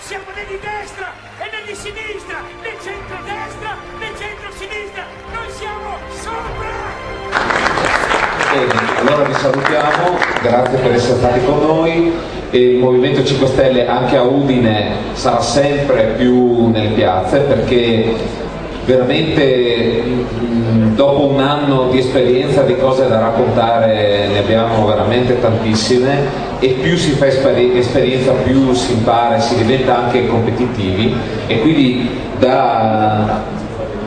siamo né di destra e né di sinistra, né centrodestra né centrosinistra, noi siamo sopra! Bene, allora vi salutiamo, grazie per essere stati con noi. Il Movimento 5 Stelle anche a Udine sarà sempre più nelle piazze perché veramente mh, dopo un anno di esperienza di cose da raccontare ne abbiamo veramente tantissime e più si fa esperi- esperienza più si impara e si diventa anche competitivi e quindi da...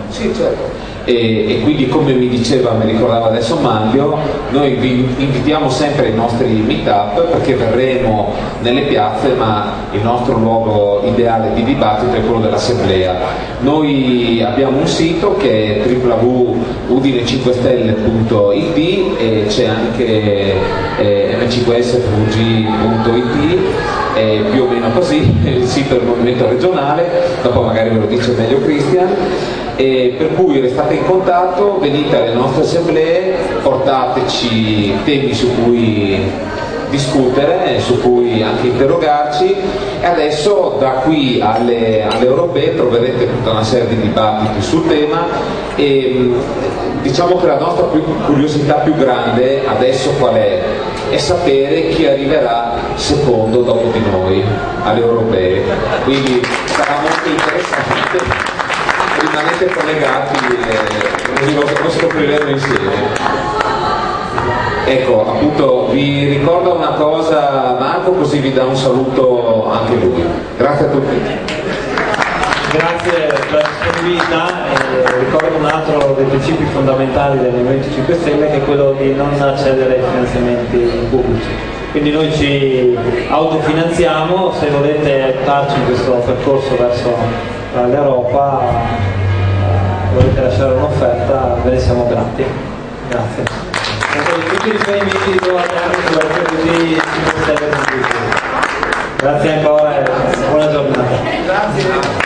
Sì, certo e, e, quindi come mi diceva, mi ricordava adesso Manlio, noi vi invitiamo sempre ai nostri meet-up perché verremo nelle piazze ma il nostro luogo ideale di dibattito è quello dell'assemblea. Noi abbiamo un sito che è www.udine5stelle.it e c'è anche eh, m5sfug.it è più o meno così, il sito del movimento regionale, dopo magari ve lo dice meglio Cristian. Per cui restate in contatto, venite alle nostre assemblee, portateci temi su cui discutere, su cui anche interrogarci. E adesso da qui alle, alle europee troverete tutta una serie di dibattiti sul tema. E diciamo che la nostra curiosità più grande adesso qual è? È sapere chi arriverà secondo dopo di noi alle europee. Quindi sarà molto interessante rimanete collegati e così lo scopriremo insieme. Ecco, appunto vi ricordo una cosa Marco così vi dà un saluto anche lui. Grazie a tutti. Grazie per la disponibilità. E ricordo un altro dei principi fondamentali del Movimento 5 Stelle che è quello di non accedere ai finanziamenti pubblici. Quindi noi ci autofinanziamo, se volete aiutarci in questo percorso verso l'Europa volete lasciare un'offerta ve ne siamo grati. Grazie. Grazie ancora e buona giornata